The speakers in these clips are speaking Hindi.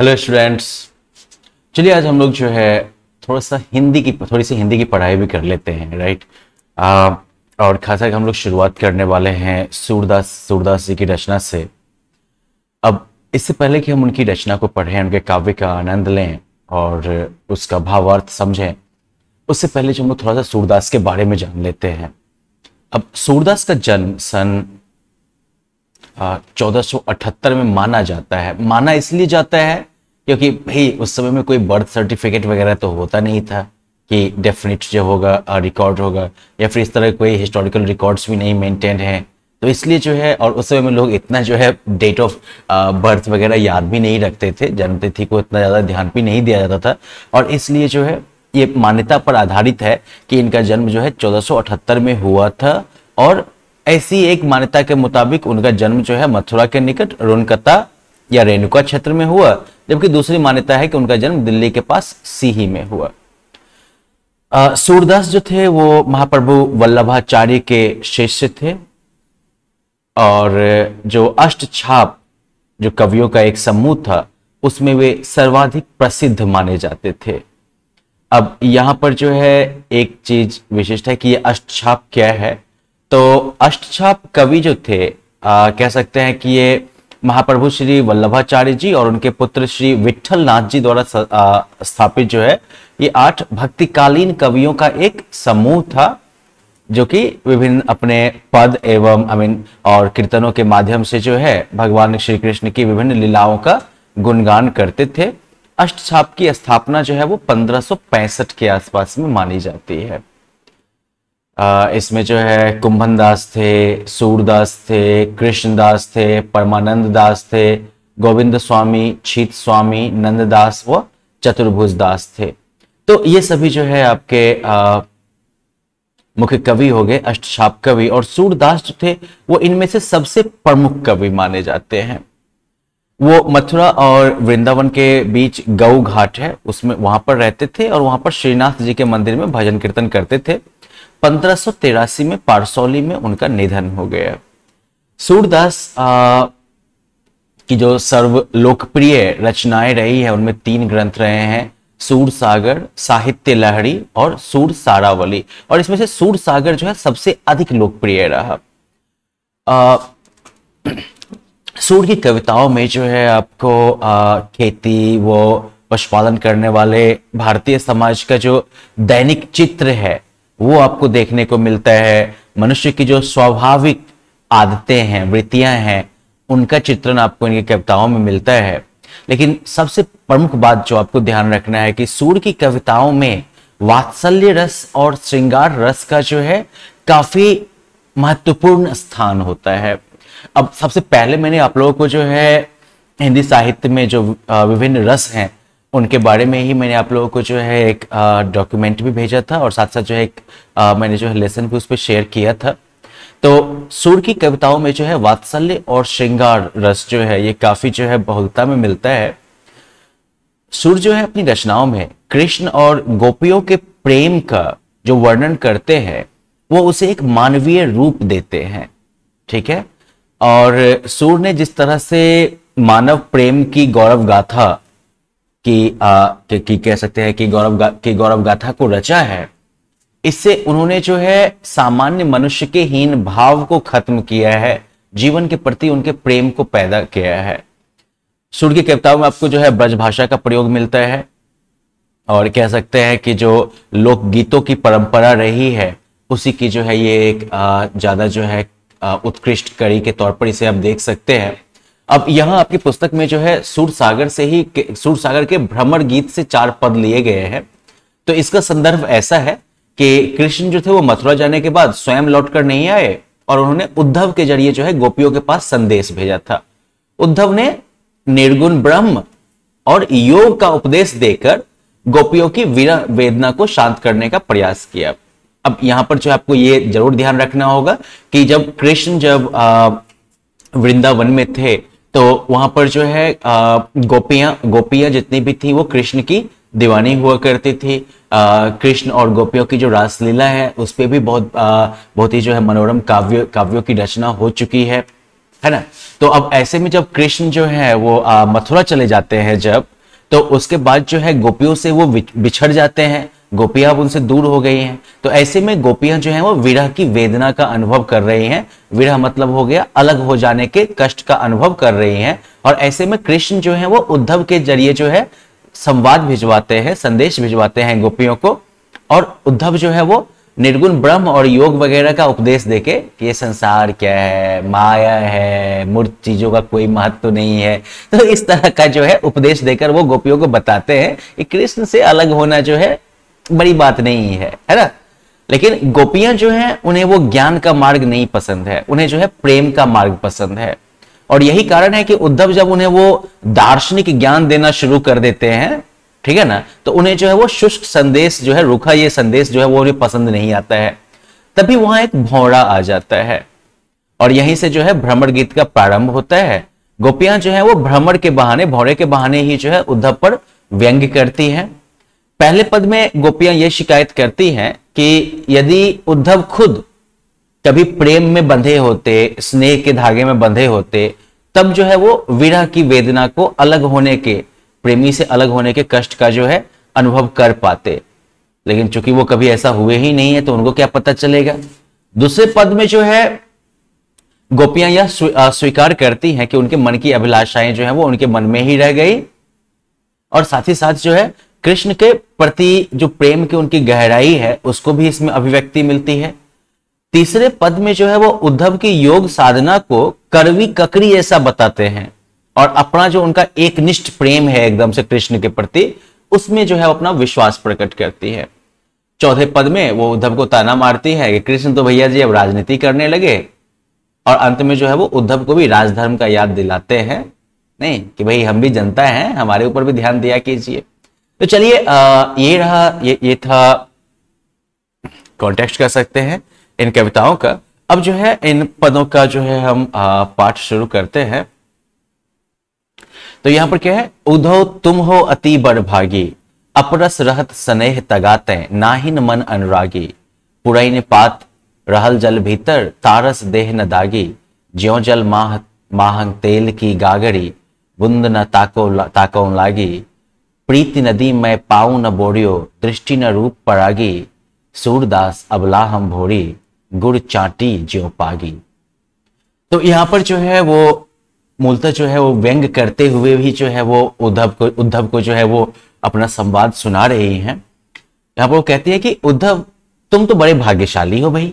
हेलो स्टूडेंट्स चलिए आज हम लोग जो है थोड़ा सा हिंदी की थोड़ी सी हिंदी की पढ़ाई भी कर लेते हैं राइट आ, और खासा हम लोग शुरुआत करने वाले हैं सूरदास सूरदास जी की रचना से। अब इससे पहले कि हम उनकी रचना को पढ़ें उनके काव्य का आनंद लें और उसका भावार्थ समझें उससे पहले जो हम लोग थोड़ा सा सूरदास के बारे में जान लेते हैं। अब सूरदास का जन्म सन चौदह में माना जाता है। माना इसलिए जाता है क्योंकि भाई, उस समय में कोई बर्थ सर्टिफिकेट वगैरह तो होता नहीं था कि डेफिनेट जो होगा रिकॉर्ड होगा, या फिर इस तरह कोई हिस्टोरिकल रिकॉर्ड्स भी नहीं मेंटेन है। तो इसलिए जो है, और उस समय में लोग इतना जो है डेट ऑफ़ बर्थ वगैरह याद भी नहीं रखते थे जन्मतिथि को इतना ज़्यादा ध्यान भी नहीं दिया जाता था। और इसलिए जो है, ये मान्यता पर आधारित है कि इनका जन्म जो है, चौदह में हुआ था, और ऐसी एक मान्यता के मुताबिक उनका जन्म जो है मथुरा के निकट, रोनकता या रेणुका क्षेत्र में हुआ, जबकि दूसरी मान्यता है कि उनका जन्म दिल्ली के पास सीही में हुआ। सूरदास जो थे, वो महाप्रभु वल्लभाचार्य के शिष्य थे, और जो अष्ट छाप जो कवियों का एक समूह था, उसमें वे सर्वाधिक प्रसिद्ध माने जाते थे। अब यहाँ पर जो है, एक चीज़ विशिष्ट है कि ये अष्टछाप क्या है? तो अष्टछाप कवि जो थे आ, कह सकते हैं कि ये महाप्रभु श्री वल्लभाचार्य जी और उनके पुत्र श्री विठल नाथ जी द्वारा स्थापित जो है ये आठ भक्तिकालीन कवियों का एक समूह था जो कि विभिन्न अपने पद एवं आई मीन और कीर्तनों के माध्यम से जो है भगवान श्री कृष्ण की विभिन्न लीलाओं का गुणगान करते थे। अष्टछाप की स्थापना जो है वो 1565 के आसपास में मानी जाती है। इसमें जो है कुंभन दास थे, सूरदास थे, कृष्णदास थे परमानंद दास थे, गोविंद स्वामी छीत स्वामी, नंददास व चतुर्भुज दास थे। तो ये सभी जो है आपके मुख्य कवि हो गए अष्टछाप कवि और सूरदास जो थे, वो इनमें से सबसे प्रमुख कवि माने जाते हैं। वो मथुरा और वृंदावन के बीच गऊ घाट है, उसमें वहाँ पर रहते थे और वहाँ पर श्रीनाथ जी के मंदिर में भजन कीर्तन करते थे। पंद्रह में पारसौली में उनका निधन हो गया। सूरदास की जो सर्व लोकप्रिय रचनाएँ रही है उनमें तीन ग्रंथ रहे हैं सूर सागर साहित्य लहरी और सूर सारावली। और इसमें से सूर सागर जो है सबसे अधिक लोकप्रिय रहा। सूर की कविताओं में जो है आपको आ, खेती वो पशुपालन करने वाले भारतीय समाज का जो दैनिक चित्र है वो आपको देखने को मिलता है। मनुष्य की जो स्वाभाविक आदतें हैं, वृत्तियाँ हैं, उनका चित्रण आपको इनकी कविताओं में मिलता है। लेकिन सबसे प्रमुख बात जो आपको ध्यान रखना है कि सूर्य की कविताओं में वात्सल्य रस और श्रृंगार रस का जो है, काफ़ी महत्वपूर्ण स्थान होता है। अब सबसे पहले मैंने आप लोगों को जो है, हिंदी साहित्य में जो विभिन्न रस हैं उनके बारे में ही मैंने आप लोगों को जो है एक डॉक्यूमेंट भी भेजा था और साथ साथ जो है एक आ, मैंने जो है लेसन भी उस पर शेयर किया था। तो सुर की कविताओं में जो है वात्सल्य और श्रृंगार रस जो है ये काफ़ी जो है बहुलता में मिलता है। सुर जो है अपनी रचनाओं में कृष्ण और गोपियों के प्रेम का जो वर्णन करते हैं वो उसे एक मानवीय रूप देते हैं ठीक है? और सूर ने जिस तरह से मानव प्रेम की गौरव गाथा कि, कि कह सकते हैं कि गौरव गा, की गौरव गाथा को रचा है। इससे उन्होंने जो है सामान्य मनुष्य के हीन भाव को खत्म किया है। जीवन के प्रति उनके प्रेम को पैदा किया है। सूर्य की कविताओं में आपको जो है ब्रज भाषा का प्रयोग मिलता है। और कह सकते हैं कि जो लोकगीतों की परंपरा रही है उसी की जो है ये एक ज़्यादा जो है उत्कृष्ट कड़ी के तौर पर इसे आप देख सकते हैं। अब यहाँ आपकी पुस्तक में जो है सूर सागर से ही सूर सागर के भ्रमर गीत से चार पद लिए गए हैं। तो इसका संदर्भ ऐसा है कि कृष्ण जो थे वो मथुरा जाने के बाद स्वयं लौटकर नहीं आए और उन्होंने उद्धव के ज़रिए जो है गोपियों के पास संदेश भेजा था। उद्धव ने निर्गुण ब्रह्म और योग का उपदेश देकर गोपियों की वीरा वेदना को शांत करने का प्रयास किया। अब यहाँ पर जो है आपको ये ज़रूर ध्यान रखना होगा कि जब कृष्ण जब वृंदावन में थे तो वहाँ पर जो है गोपियाँ गोपियाँ जितनी भी थी वो कृष्ण की दीवानी हुआ करती थी। कृष्ण और गोपियों की जो रासलीला है उस पर भी बहुत आ, बहुत ही जो है मनोरम काव्य काव्यों की रचना हो चुकी है है ना? तो अब ऐसे में जब कृष्ण जो है वो मथुरा चले जाते हैं जब तो उसके बाद जो है गोपियों से वो बिछड़ जाते हैं। गोपियाँ अब उनसे दूर हो गई हैं। तो ऐसे में गोपियाँ जो हैं वो विरह की वेदना का अनुभव कर रही हैं। विरह मतलब हो गया अलग हो जाने के कष्ट का अनुभव कर रही हैं। और ऐसे में कृष्ण जो है वो उद्धव के ज़रिए जो है संवाद भिजवाते हैं, संदेश भिजवाते हैं गोपियों को। और उद्धव जो है वो निर्गुण ब्रह्म और योग वगैरह का उपदेश देके कि ये संसार क्या है, माया है, मूर्त चीज़ों का कोई महत्व तो नहीं है। तो इस तरह का जो है उपदेश देकर वो गोपियों को बताते हैं कि कृष्ण से अलग होना जो है बड़ी बात नहीं है है ना? लेकिन गोपियाँ जो है, उन्हें वो ज्ञान का मार्ग नहीं पसंद है, उन्हें जो है प्रेम का मार्ग पसंद है। और यही कारण है कि उद्धव जब उन्हें वो दार्शनिक ज्ञान देना शुरू कर देते हैं, ठीक है ना? तो उन्हें जो है वो शुष्क संदेश जो है, रुखा ये संदेश जो है वो उन्हें पसंद नहीं आता है। तभी वहाँ एक भौड़ा आ जाता है। और यहीं से जो है भ्रमण गीत का प्रारंभ होता है। गोपियाँ जो है, वो भ्रमण के बहाने, भौड़े के बहाने ही जो है उद्धव पर व्यंग करती हैं। पहले पद में गोपियाँ यह शिकायत करती हैं कि यदि उद्धव खुद कभी प्रेम में बंधे होते, स्नेह के धागे में बंधे होते, तब जो है वो विरह की वेदना को अलग होने के, प्रेमी से अलग होने के कष्ट का जो है अनुभव कर पाते। लेकिन चूँकि वो कभी ऐसा हुए ही नहीं है तो उनको क्या पता चलेगा? दूसरे पद में जो है, गोपियाँ यह स्वीकार करती हैं कि उनके मन की अभिलाषाएँ जो है वो उनके मन में ही रह गई। और साथ ही साथ जो है कृष्ण के प्रति जो प्रेम की उनकी गहराई है, उसको भी इसमें अभिव्यक्ति मिलती है। तीसरे पद में जो है, वो उद्धव की योग साधना को करवी ककड़ी ऐसा बताते हैं। और अपना जो उनका एक निष्ठ प्रेम है एकदम से कृष्ण के प्रति, उसमें जो है अपना विश्वास प्रकट करती है। चौथे पद में वो उद्धव को ताना मारती है कि कृष्ण तो भैया जी अब राजनीति करने लगे। और अंत में जो है, वो उद्धव को भी राजधर्म का याद दिलाते हैं। नहीं, कि भाई हम भी जनता हैं, हमारे ऊपर भी ध्यान दिया कीजिए। तो चलिए ये रहा ये ये था कॉन्टेक्स्ट कर सकते हैं इन कविताओं का। अब जो है इन पदों का जो है हम पाठ शुरू करते हैं। तो यहाँ पर क्या है? उधो तुम हो अति बड़ भागी अपरस रहत स्नेह तगाते नाहिन मन अनुरागी। पुरैन पात रहल जल भीतर तारस देह न दागी। ज्यो जल माह माहंग तेल की गागरी बुंद न ताको ला, ताको लागी। प्रीति नदी मैं पाऊ न बोड़ियो दृष्टि न रूप परागी, सूरदास अबला हम भोरी, गुड़ चाटी ज्यो पागी। तो यहाँ पर जो है वो मूलतः जो है वो व्यंग करते हुए भी जो है वो उद्धव को उद्धव को जो है वो अपना संवाद सुना रही हैं। यहाँ पर वो कहती है कि उद्धव, तुम तो बड़े भाग्यशाली हो भाई,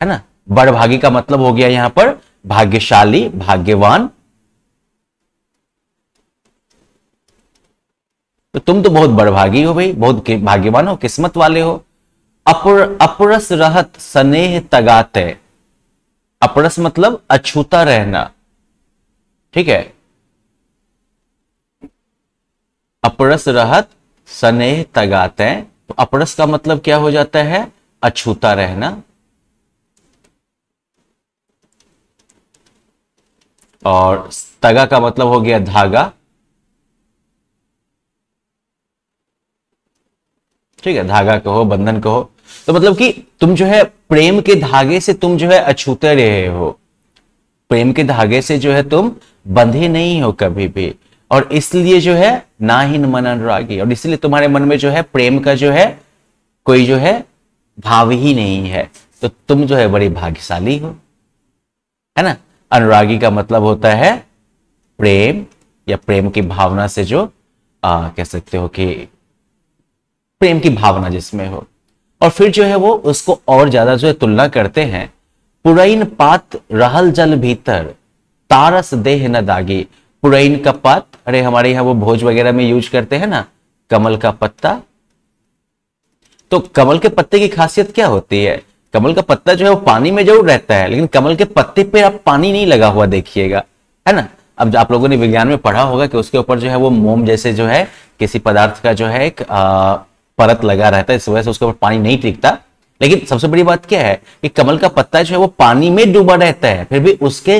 है ना? बड़ भागी का मतलब हो गया यहाँ पर, भाग्यशाली, भाग्यवान तो तुम तो बहुत बड़भागी हो भाई, बहुत भाग्यवान हो, किस्मत वाले हो। अपुर अपरस रहत स्नेह तगाते। अपरस मतलब अछूता रहना। ठीक है? अपरस रहत स्नेह तगाते। तो अपरस का मतलब क्या हो जाता है? अछूता रहना। और तगा का मतलब हो गया धागा। ठीक है धागा कहो बंधन कहो। तो मतलब कि तुम जो है प्रेम के धागे से तुम जो है अछूते रहे हो। प्रेम के धागे से जो है तुम बंधे नहीं हो कभी भी। और इसलिए जो है ना ही मन अनुरागी। और इसलिए तुम्हारे मन में जो है प्रेम का जो है कोई जो है भाव ही नहीं है। तो तुम जो है बड़ी भाग्यशाली हो। है ना? अनुरागी का मतलब होता है प्रेम या प्रेम की भावना से जो आ, कह सकते हो कि प्रेम की भावना जिसमें हो। और फिर जो है वो उसको और ज़्यादा जो है तुलना करते हैं। पुरैन पात रहल जल भीतर, तारस देह न दागी। पुरैन का पात, अरे हमारे यहाँ वो भोज वगैरह में यूज़ करते हैं ना, कमल का पत्ता। तो कमल के पत्ते की खासियत क्या होती है? कमल का पत्ता जो है वो पानी में ज़रूर रहता है, लेकिन कमल के पत्ते पे आप पानी नहीं लगा हुआ देखिएगा, है ना? अब आप लोगों ने विज्ञान में पढ़ा होगा कि उसके ऊपर जो है वो मोम जैसे जो है, किसी पदार्थ का जो है एक परत लगा रहता है, इस वजह से उसके ऊपर पानी नहीं टिकता। लेकिन सबसे बड़ी बात क्या है कि कमल का पत्ता जो है वो पानी में डूबा रहता है, फिर भी उसके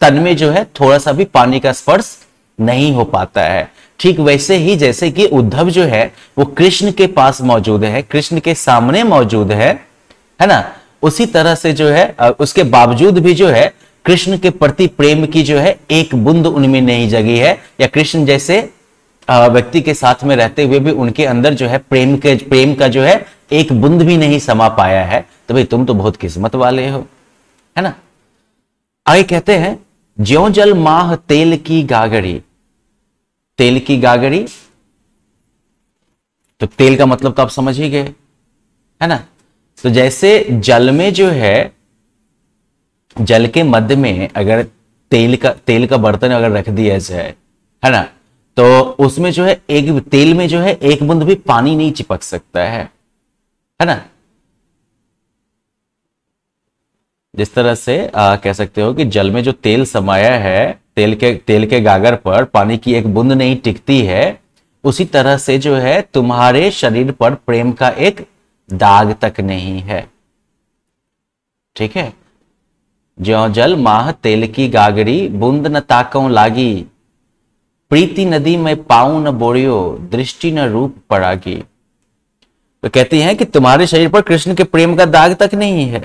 तन में जो है थोड़ा सा भी पानी का स्पर्श नहीं हो पाता है। ठीक वैसे ही जैसे कि उद्धव जो है, वो कृष्ण के पास मौजूद है, कृष्ण के सामने मौजूद है है ना? उसी तरह से जो है उसके बावजूद भी जो है, कृष्ण के प्रति प्रेम की जो है, एक बुंद उनमें नहीं जगी है, या कृष्ण जैसे व्यक्ति के साथ में रहते हुए भी उनके अंदर जो है प्रेम के, प्रेम का जो है एक बुंद भी नहीं समा पाया है। तो भाई, तुम तो बहुत किस्मत वाले हो, है ना? आगे कहते हैं ज्यो जल माह तेल की गागड़ी। तेल की गागड़ी? तो तेल का मतलब तो आप समझ ही गए, है ना? तो जैसे जल में जो है, जल के मध्य में अगर तेल का तेल का बर्तन अगर रख दिया जाए, है ना? तो उसमें जो है एक तेल में जो है एक बूंद भी पानी नहीं चिपक सकता है। है ना? जिस तरह से आ, कह सकते हो कि जल में जो तेल समाया है तेल के तेल के गागर पर पानी की एक बूंद नहीं टिकती है उसी तरह से जो है तुम्हारे शरीर पर प्रेम का एक दाग तक नहीं है। ठीक है? ज्यो जल माह तेल की गागरी बूंद न ताकों लागी प्रीति नदी में पाऊ न बोरियो, दृष्टि न रूप पड़ागी तो कहती हैं कि तुम्हारे शरीर पर कृष्ण के प्रेम का दाग तक नहीं है।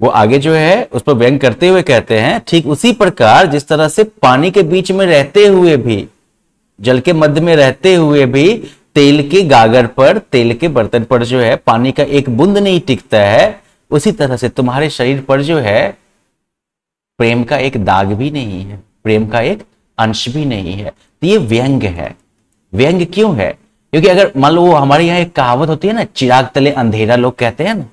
वो आगे जो है, उस पर व्यंग करते हुए कहते हैं, ठीक उसी प्रकार जिस तरह से पानी के बीच में रहते हुए भी, जल के मध्य में रहते हुए भी, तेल के गागर पर, तेल के बर्तन पर जो है, पानी का एक बूंद नहीं टिकता है, उसी तरह से तुम्हारे शरीर पर जो है, प्रेम का एक दाग भी नहीं है। प्रेम का एक अंश भी नहीं है। तो ये व्यंग है। व्यंग क्यों है? क्योंकि अगर मान लो हमारे यहाँ एक कहावत होती है ना, चिराग तले अंधेरा लोग कहते हैं ना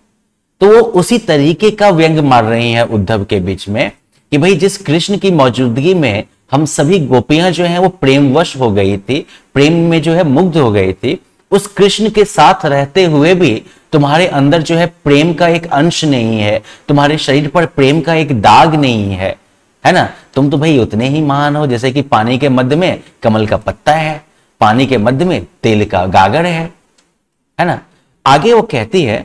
तो वो उसी तरीके का व्यंग मार रही है उद्धव के बीच में कि भाई जिस कृष्ण की मौजूदगी में हम सभी गोपियाँ जो हैं वो प्रेमवश हो गई थी, प्रेम में जो है मुग्ध हो गई थी, उस कृष्ण के साथ रहते हुए भी तुम्हारे अंदर जो है प्रेम का एक अंश नहीं है, तुम्हारे शरीर पर प्रेम का एक दाग नहीं है। है ना? तुम तो भाई उतने ही महान हो, जैसे कि पानी के मध्य में कमल का पत्ता है, पानी के मध्य में तेल का गागर है है ना? आगे वो कहती है,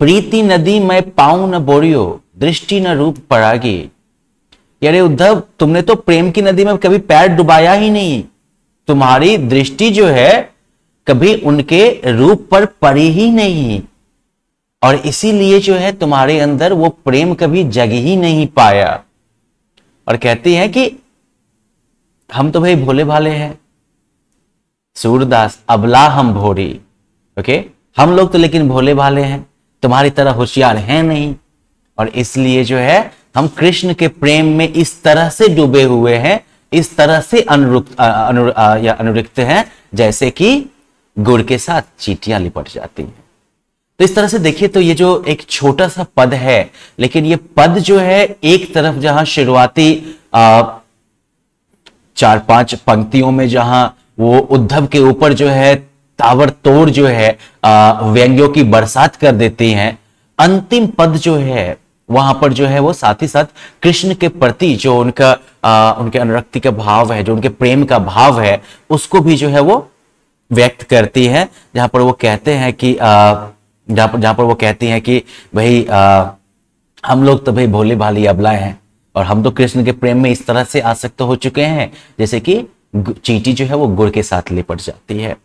प्रीति नदी में पाऊ न बोरियो, दृष्टि न रूप पड़ागी अरे उद्धव, तुमने तो प्रेम की नदी में कभी पैर डुबाया ही नहीं। तुम्हारी दृष्टि जो है, कभी उनके रूप पर पड़ी ही नहीं। और इसीलिए जो है तुम्हारे अंदर वो प्रेम कभी जग ही नहीं पाया। और कहती हैं कि हम तो भाई भोले भाले हैं। सूरदास अबला हम भोरी। ओके? हम लोग तो लेकिन भोले भाले हैं। तुम्हारी तरह होशियार हैं नहीं। और इसलिए जो है हम कृष्ण के प्रेम में इस तरह से डूबे हुए हैं इस तरह से अनुरुक्त अनु, या अनुरिक्त हैं जैसे कि गुड़ के साथ चीटियाँ लिपट जाती हैं। तो इस तरह से देखिए तो ये जो एक छोटा सा पद है लेकिन ये पद जो है एक तरफ़ जहाँ शुरुआती चार पाँच पंक्तियों में जहाँ वो उद्धव के ऊपर जो है ताबड़तोड़ जो है व्यंग्यों की बरसात कर देती हैं अंतिम पद जो है वहाँ पर जो है वो साथ ही साथ कृष्ण के प्रति जो उनका आ, उनके अनुरक्ति का भाव है जो उनके प्रेम का भाव है उसको भी जो है वो व्यक्त करती है जहाँ पर वो कहते हैं कि जहाँ पर जहाँ पर वो कहती हैं कि भाई आ, हम लोग तो भाई भोले भाली अबलाए हैं और हम तो कृष्ण के प्रेम में इस तरह से आसक्त हो चुके हैं जैसे कि चीटी जो है वो गुड़ के साथ लिपट जाती है।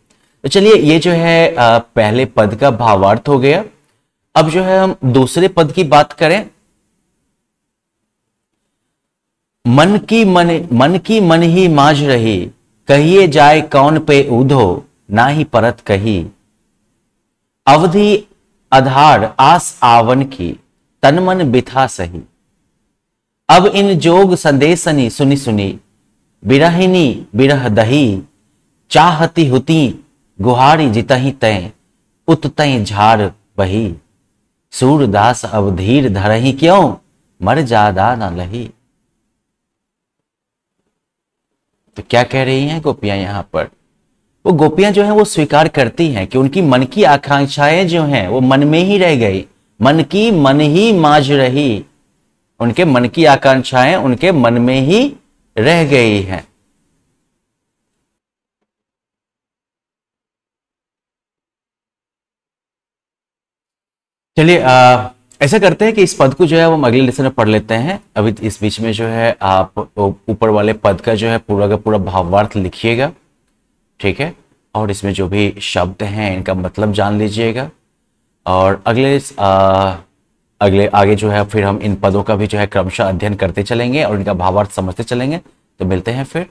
तो चलिए ये जो है आ, पहले पद का भावार्थ हो गया। अब जो है हम दूसरे पद की बात करें। मन की मन मन की मन ही माज रही कहिए जाए कौन पे ऊधो ना ही परत कही। अवधि आधार आस आवन की, तन मन बिथा सही। अब इन जोग संदेशनी सुनी सुनी, बिरहिनी बिरह दही, चाहती हुती गुहारी जितही तय उततई झाड़ बही। सूरदास अब धीर धरही क्यों, मर जादा न लही। तो क्या कह रही हैं गोपियाँ यहाँ पर? वो गोपियाँ जो हैं वो स्वीकार करती हैं कि उनकी मन की आकांक्षाएँ जो हैं वो मन में ही रह गई। मन की मन ही माज रही। उनके मन की आकांक्षाएँ उनके मन में ही रह गई हैं। चलिए ऐसा करते हैं कि इस पद को जो है हम अगले लेसन में पढ़ लेते हैं। अभी इस बीच में जो है आप ऊपर वाले पद का जो है पूरा का पूरा भावार्थ लिखिएगा। ठीक है? और इसमें जो भी शब्द हैं इनका मतलब जान लीजिएगा। और अगले आ, अगले आगे जो है फिर हम इन पदों का भी जो है क्रमशः अध्ययन करते चलेंगे और इनका भावार्थ समझते चलेंगे। तो मिलते हैं फिर।